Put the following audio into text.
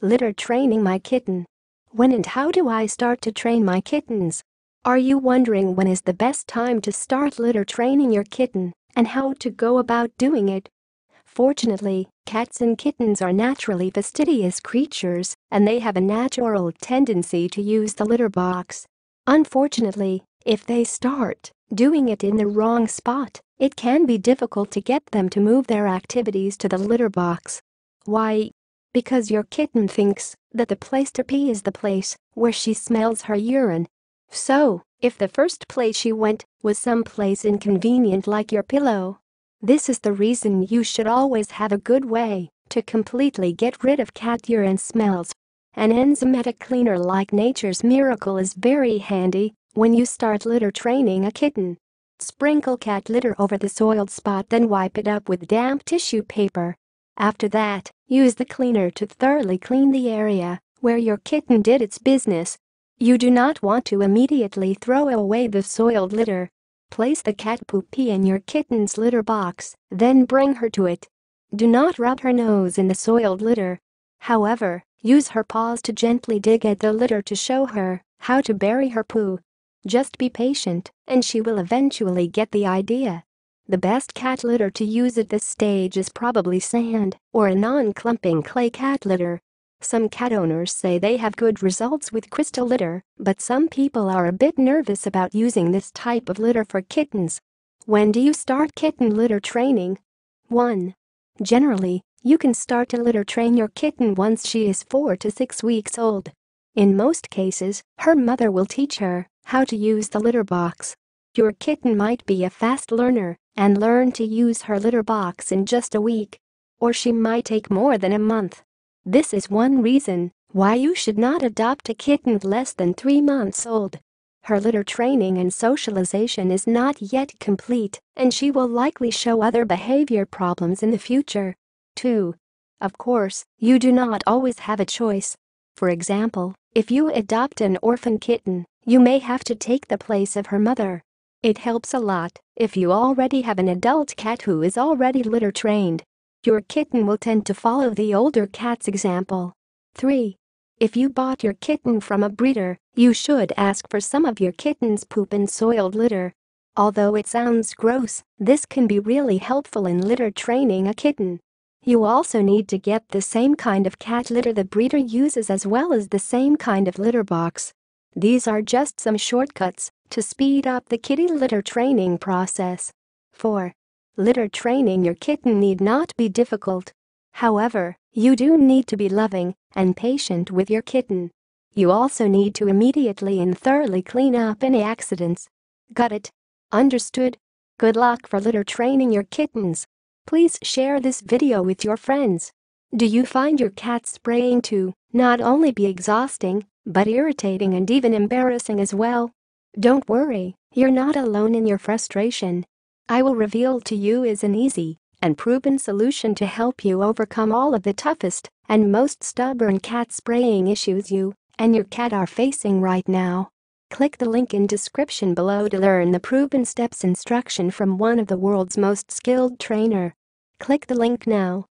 Litter training my kitten. When and how do I start to train my kittens? Are you wondering when is the best time to start litter training your kitten and how to go about doing it? Fortunately, cats and kittens are naturally fastidious creatures and they have a natural tendency to use the litter box. Unfortunately, if they start doing it in the wrong spot, it can be difficult to get them to move their activities to the litter box. Why? Because your kitten thinks that the place to pee is the place where she smells her urine. So, if the first place she went was someplace inconvenient like your pillow, this is the reason you should always have a good way to completely get rid of cat urine smells. An enzymatic cleaner like Nature's Miracle is very handy when you start litter training a kitten. Sprinkle cat litter over the soiled spot then wipe it up with damp tissue paper. After that, use the cleaner to thoroughly clean the area where your kitten did its business. You do not want to immediately throw away the soiled litter. Place the cat poopy in your kitten's litter box, then bring her to it. Do not rub her nose in the soiled litter. However, use her paws to gently dig at the litter to show her how to bury her poo. Just be patient, and she will eventually get the idea. The best cat litter to use at this stage is probably sand or a non-clumping clay cat litter. Some cat owners say they have good results with crystal litter, but some people are a bit nervous about using this type of litter for kittens. When do you start kitten litter training? 1. Generally, you can start to litter train your kitten once she is 4 to 6 weeks old. In most cases, her mother will teach her how to use the litter box. Your kitten might be a fast learner and learn to use her litter box in just a week. Or she might take more than a month. This is one reason why you should not adopt a kitten less than three months old. Her litter training and socialization is not yet complete, and she will likely show other behavior problems in the future. 2. Of course, you do not always have a choice. For example, if you adopt an orphan kitten, you may have to take the place of her mother. It helps a lot if you already have an adult cat who is already litter trained. Your kitten will tend to follow the older cat's example. 3. If you bought your kitten from a breeder, you should ask for some of your kitten's poop and soiled litter. Although it sounds gross, this can be really helpful in litter training a kitten. You also need to get the same kind of cat litter the breeder uses as well as the same kind of litter box. These are just some shortcuts to speed up the kitty litter training process. 4. Litter training your kitten need not be difficult. However, you do need to be loving and patient with your kitten. You also need to immediately and thoroughly clean up any accidents. Got it? Understood? Good luck for litter training your kittens. Please share this video with your friends. Do you find your cat spraying to not only be exhausting, but irritating and even embarrassing as well. Don't worry, you're not alone in your frustration. I will reveal to you is an easy and proven solution to help you overcome all of the toughest and most stubborn cat spraying issues you and your cat are facing right now. Click the link in description below to learn the proven steps instruction from one of the world's most skilled trainer. Click the link now